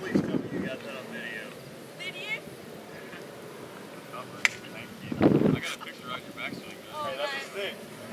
Please tell me you got that on video. Video? Thank you. I got a picture on your back swing. Oh, hey, that's a.